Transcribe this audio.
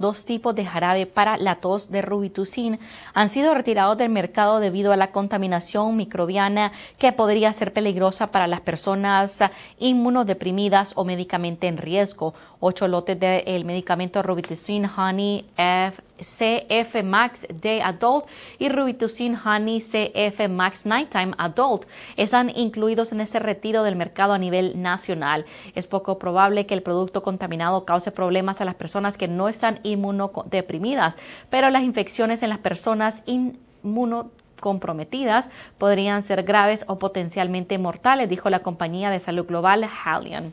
dos tipos de jarabe para la tos de Robitussin han sido retirados del mercado debido a la contaminación microbiana que podría ser peligrosa para las personas inmunodeprimidas o médicamente en riesgo. Ocho lotes del medicamento Robitussin Honey F CF Max Day Adult y Robitussin Honey CF Max Nighttime Adult están incluidos en ese retiro del mercado a nivel nacional. Es poco probable que el producto contaminado cause problemas a las personas que no están inmunodeprimidas, pero las infecciones en las personas inmunocomprometidas podrían ser graves o potencialmente mortales, dijo la compañía de salud global Halion.